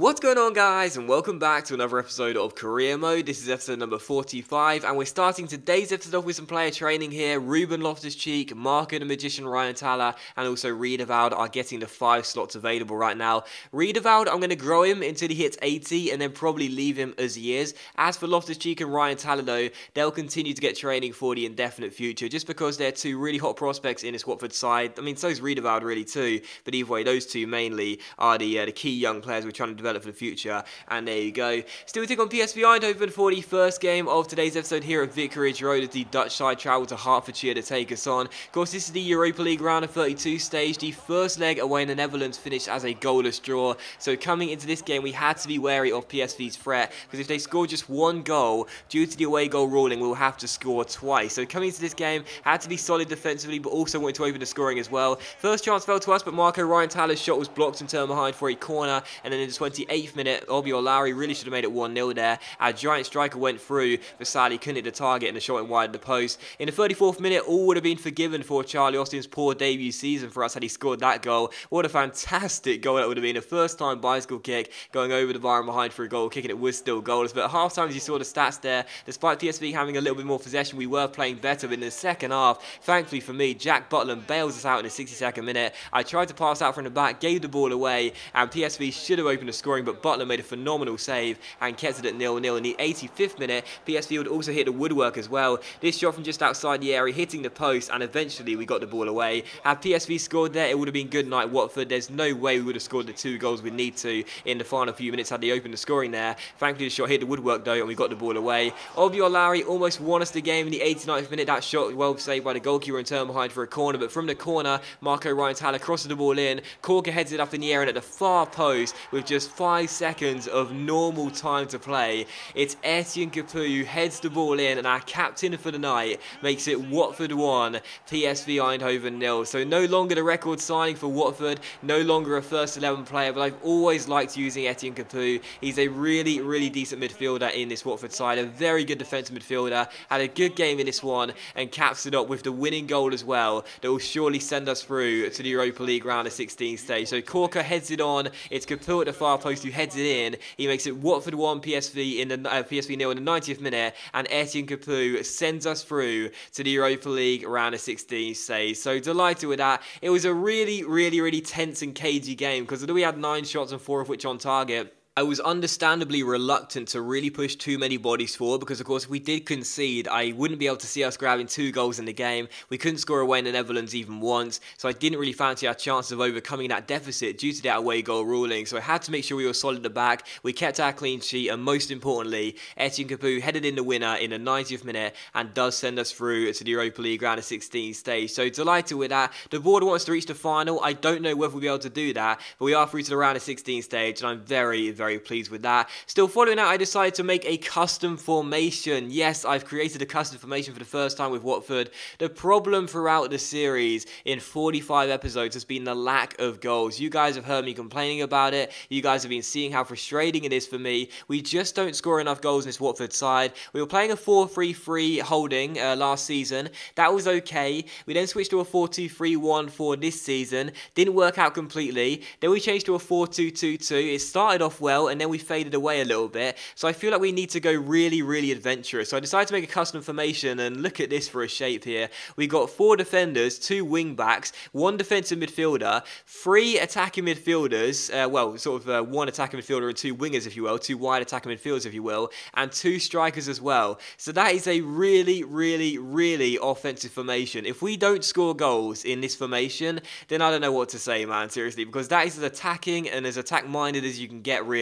What's going on guys and welcome back to another episode of Career Mode. This is episode number 45 and we're starting today's episode off with some player training here. Ruben Loftus-Cheek, Marco the Magician Ryan Tala and also Riedewald are getting the 5 slots available right now. Riedewald, I'm going to grow him until he hits 80 and then probably leave him as he is. As for Loftus-Cheek and Ryan Tala though, they'll continue to get training for the indefinite future just because they're two really hot prospects in this Watford side. I mean, so is Riedewald really too, but either way, those two mainly are the, uh, the key young players we're trying to develop develop for the future. And there you go. Still take on PSV Eindhoven for the first game of today's episode here at Vicarage Road as the Dutch side travel to Hertfordshire to take us on. Of course, this is the Europa League round of 32 stage. The first leg away in the Netherlands finished as a goalless draw. So coming into this game, we had to be wary of PSV's threat because if they score just one goal, due to the away goal ruling, we'll have to score twice. So coming into this game, had to be solid defensively, but also wanted to open the scoring as well. First chance fell to us, but Marco Ryan Tala's shot was blocked and turned behind for a corner, and then in the 20 28th minute, Obbi Oulare really should have made it 1-0 there. Our giant striker went through, but sadly couldn't hit the target and the shot went wide of the post. In the 34th minute, all would have been forgiven for Charlie Austin's poor debut season for us had he scored that goal. What a fantastic goal that would have been. A first time bicycle kick, going over the bar and behind for a goal, kicking it was still goalless. But at half time, as you saw the stats there, despite PSV having a little bit more possession, we were playing better. But in the second half, thankfully for me, Jack Butland bails us out in the 62nd minute. I tried to pass out from the back, gave the ball away, and PSV should have opened the scoring, but Butland made a phenomenal save and kept it at nil-nil. In the 85th minute, PSV would also hit the woodwork as well. This shot from just outside the area, hitting the post, and eventually we got the ball away. Had PSV scored there, it would have been good night Watford. There's no way we would have scored the two goals we need to in the final few minutes had they opened the scoring there. Thankfully, the shot hit the woodwork though, and we got the ball away. Obbi Oulare almost won us the game in the 89th minute. That shot well saved by the goalkeeper and turned behind for a corner, but from the corner, Marco Ryan Tala crosses the ball in. Corker heads it up in the air and at the far post with just five seconds of normal time to play. It's Etienne Capoue who heads the ball in, and our captain for the night makes it Watford 1, PSV Eindhoven nil. So no longer the record signing for Watford, no longer a first 11 player, but I've always liked using Etienne Capoue. He's a really, really decent midfielder in this Watford side, a very good defensive midfielder, had a good game in this one, and caps it up with the winning goal as well that will surely send us through to the Europa League round of 16 stage. So Corker heads it on, it's Capoue at the far post who heads it in. He makes it Watford 1, PSV in the uh, PSV nil in the 90th minute, and Etienne Capoue sends us through to the Europa League round of 16 stage. So delighted with that. It was a really, really, really tense and cagey game because we had nine shots and four of which on target, I was understandably reluctant to really push too many bodies forward because, of course, if we did concede, I wouldn't be able to see us grabbing two goals in the game. We couldn't score away in the Netherlands even once, so I didn't really fancy our chances of overcoming that deficit due to that away goal ruling. So I had to make sure we were solid at the back. We kept our clean sheet, and most importantly, Etienne Capoue headed in the winner in the 90th minute and does send us through to the Europa League round of 16 stage. So delighted with that. The board wants to reach the final. I don't know whether we'll be able to do that, but we are through to the round of 16 stage, and I'm very, very pleased with that. Still following that, I decided to make a custom formation. Yes, I've created a custom formation for the first time with Watford. The problem throughout the series in 45 episodes has been the lack of goals. You guys have heard me complaining about it. You guys have been seeing how frustrating it is for me. We just don't score enough goals in this Watford side. We were playing a 4-3-3 holding uh, last season. That was okay. We then switched to a 4-2-3-1 for this season. Didn't work out completely. Then we changed to a 4-2-2-2. It started off well and then we faded away a little bit. So I feel like we need to go really, really adventurous. So I decided to make a custom formation and look at this for a shape here. We got four defenders, two wing backs, one defensive midfielder, three attacking midfielders, uh, well, sort of uh, one attacking midfielder and two wingers, if you will, two wide attacking midfielders, if you will, and two strikers as well. So that is a really, really, really offensive formation. If we don't score goals in this formation, then I don't know what to say, man, seriously, because that is as attacking and as attack-minded as you can get, really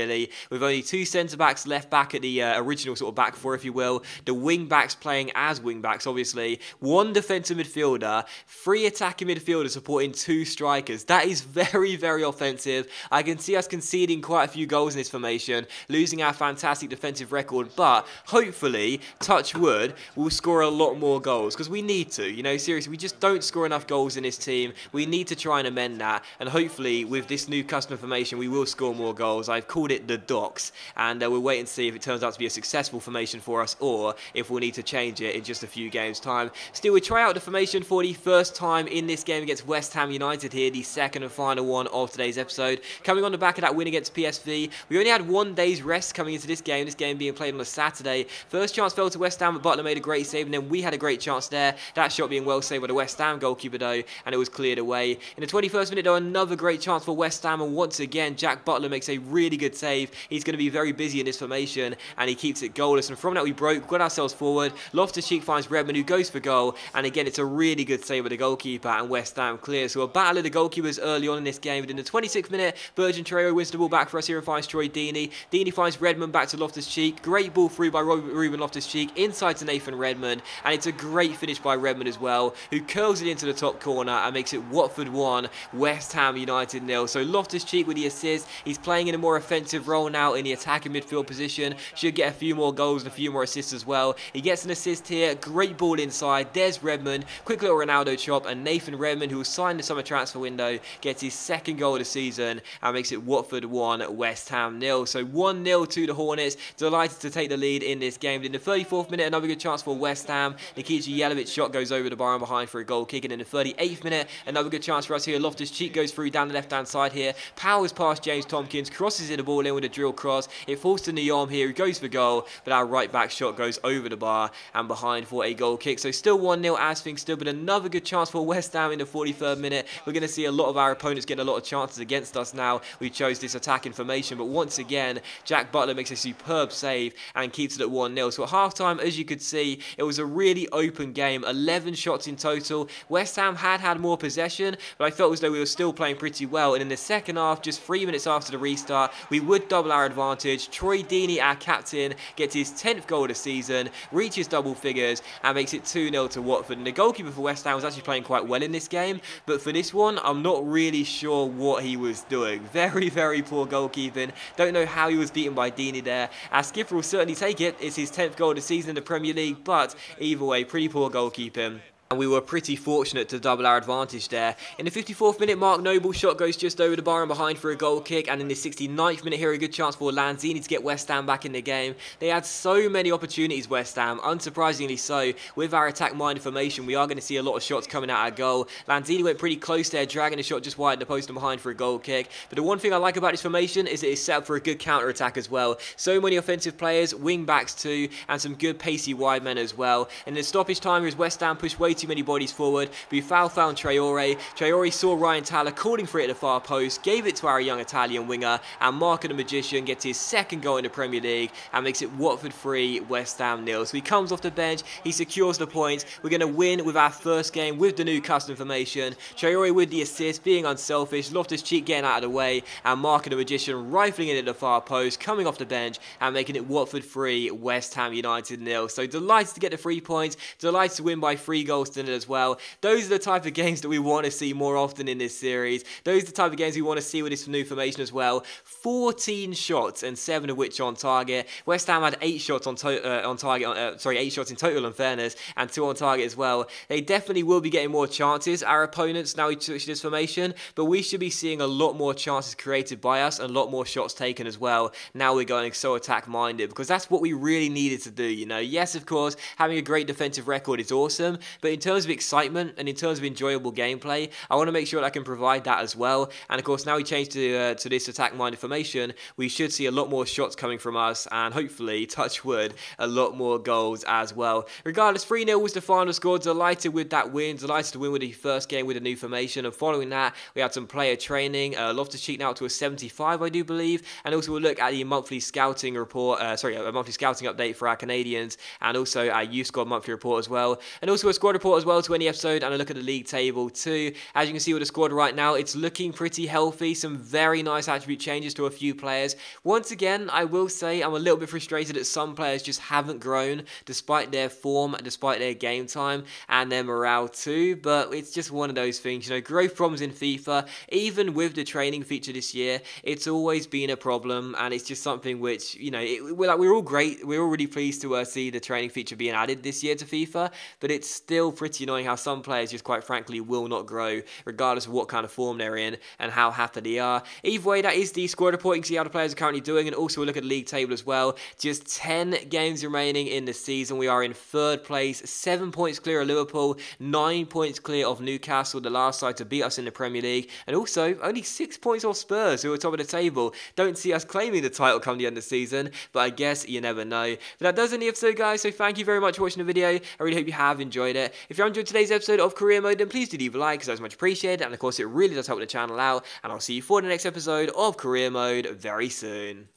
with only two centre backs left back at the uh, original sort of back four, if you will. The wing backs playing as wing backs, obviously. One defensive midfielder, three attacking midfielders supporting two strikers. That is very, very offensive. I can see us conceding quite a few goals in this formation, losing our fantastic defensive record, but hopefully, touch wood, we'll score a lot more goals because we need to. You know, seriously, we just don't score enough goals in this team. We need to try and amend that, and hopefully, with this new custom formation, we will score more goals. I've called called it the Docks, and uh, we'll wait and see if it turns out to be a successful formation for us or if we'll need to change it in just a few games' time. Still, we try out the formation for the first time in this game against West Ham United here, the second and final one of today's episode. Coming on the back of that win against PSV, we only had one day's rest coming into this game, this game being played on a Saturday. First chance fell to West Ham, but Butland made a great save, and then we had a great chance there. That shot being well saved by the West Ham goalkeeper, though, and it was cleared away. In the 21st minute, though, another great chance for West Ham, and once again, Jack Butland makes a really good save. He's going to be very busy in this formation, and he keeps it goalless. And from that, we broke, got ourselves forward. Loftus-Cheek finds Redmond, who goes for goal, and again, it's a really good save with the goalkeeper, and West Ham clear. So a battle of the goalkeepers early on in this game, but in the 26th minute, Virgin Traore wins the ball back for us here and finds Troy Deeney. Deeney finds Redmond back to Loftus-Cheek. Great ball through by Ruben Loftus-Cheek, inside to Nathan Redmond, and it's a great finish by Redmond as well, who curls it into the top corner and makes it Watford 1, West Ham United nil. So Loftus-Cheek with the assist. He's playing in a more offensive role now in the attacking midfield position. Should get a few more goals and a few more assists as well. He gets an assist here. Great ball inside. There's Redmond. Quick little Ronaldo chop. And Nathan Redmond, who was signed the summer transfer window, gets his second goal of the season and makes it Watford 1, West Ham nil. So 1-0 to the Hornets. Delighted to take the lead in this game. In the 34th minute, another good chance for West Ham. Nikica Jelavic shot goes over the bar and behind for a goal kick. And in the 38th minute, another good chance for us here. Loftus-Cheek goes through down the left-hand side here. Powers past James Tomkins, crosses it, the ball in with a drill cross. It falls to Nyom here, who goes for goal, but our right back shot goes over the bar and behind for a goal kick. So still 1-0 as things stood, but another good chance for West Ham in the 43rd minute. We're going to see a lot of our opponents getting a lot of chances against us now. We chose this attacking formation, but once again, Jack Butland makes a superb save and keeps it at 1-0. So at half-time, as you could see, it was a really open game, 11 shots in total. West Ham had had more possession, but I felt as though we were still playing pretty well. And in the second half, just three minutes after the restart, we would double our advantage. Troy Deeney, our captain, gets his 10th goal of the season, reaches double figures, and makes it 2-0 to Watford. And the goalkeeper for West Ham was actually playing quite well in this game, but for this one, I'm not really sure what he was doing. Very, very poor goalkeeping. Don't know how he was beaten by Deeney there. As Skipper will certainly take it. It's his 10th goal of the season in the Premier League, but either way, pretty poor goalkeeping and we were pretty fortunate to double our advantage there. In the 54th minute, Mark Noble shot goes just over the bar and behind for a goal kick, and in the 69th minute here, a good chance for Lanzini to get West Ham back in the game. They had so many opportunities, West Ham, unsurprisingly so. With our attack-minded formation, we are going to see a lot of shots coming out our goal. Lanzini went pretty close there, dragging the shot just wide the post and behind for a goal kick. But the one thing I like about this formation is it is set up for a good counter-attack as well. So many offensive players, wing-backs too, and some good pacey wide men as well. And in the stoppage time, as West Ham pushed way too many bodies forward. Foul found Traore. Traore saw Ryan Taylor calling for it at the far post, gave it to our young Italian winger, and Marco the Magician gets his second goal in the Premier League and makes it Watford 3, West Ham nil. So he comes off the bench, he secures the points. We're going to win with our first game with the new custom formation. Traore with the assist, being unselfish, Loftus-Cheek getting out of the way, and Marco the Magician rifling it at the far post, coming off the bench and making it Watford 3, West Ham United nil. So delighted to get the three points, delighted to win by three goals to nil as well. Those are the type of games that we want to see more often in this series. Those are the type of games we want to see with this new formation as well. 14 shots and 7 of which on target. West Ham had 8 shots on, uh, on target, uh, sorry, 8 shots in total in fairness, and 2 on target as well. They definitely will be getting more chances, our opponents, now we switch this formation, but we should be seeing a lot more chances created by us and a lot more shots taken as well. Now we're going so attack minded because that's what we really needed to do, you know. Yes, of course, having a great defensive record is awesome, but in terms of excitement and in terms of enjoyable gameplay, I want to make sure that I can provide that as well. And of course, now we change to uh, to this attack-minded formation, we should see a lot more shots coming from us, and hopefully, touch wood, a lot more goals as well. Regardless, 3-0 was the final score. Delighted with that win. Delighted to win with the first game with a new formation. And following that, we had some player training. Uh, Loftus-Cheek now to a 75, I do believe. And also we'll look at the monthly scouting report. Uh, sorry, a monthly scouting update for our Canadians, and also our youth squad monthly report as well. And also a squad report as well to any episode and a look at the league table too. As you can see with the squad right now, it's looking pretty healthy. Some very nice attribute changes to a few players. Once again, I will say I'm a little bit frustrated that some players just haven't grown despite their form, despite their game time and their morale too. But it's just one of those things, you know, growth problems in FIFA, even with the training feature this year, it's always been a problem and it's just something which, you know, it, we're, like, we're all great. We're all really pleased to uh, see the training feature being added this year to FIFA, but it's still pretty annoying how some players just quite frankly will not grow, regardless of what kind of form they're in and how happy they are. Either way, that is the squad report. You can see how the players are currently doing, and also we'll look at the league table as well. Just 10 games remaining in the season. We are in third place, seven points clear of Liverpool, nine points clear of Newcastle, the last side to beat us in the Premier League, and also only six points off Spurs, who are top of the table. Don't see us claiming the title come the end of the season, but I guess you never know. But that does end the episode, guys. So thank you very much for watching the video. I really hope you have enjoyed it. If you enjoyed today's episode of Career Mode, then please do leave a like, because that's much appreciated, and of course it really does help the channel out. And I'll see you for the next episode of Career Mode very soon.